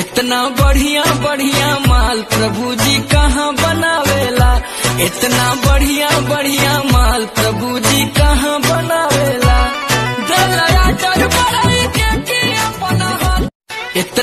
इतना बढ़िया बढ़िया माल प्रभु जी कहाँ बनावेला? इतना बढ़िया बढ़िया माल प्रभु जी कहाँ बनावेला? इतना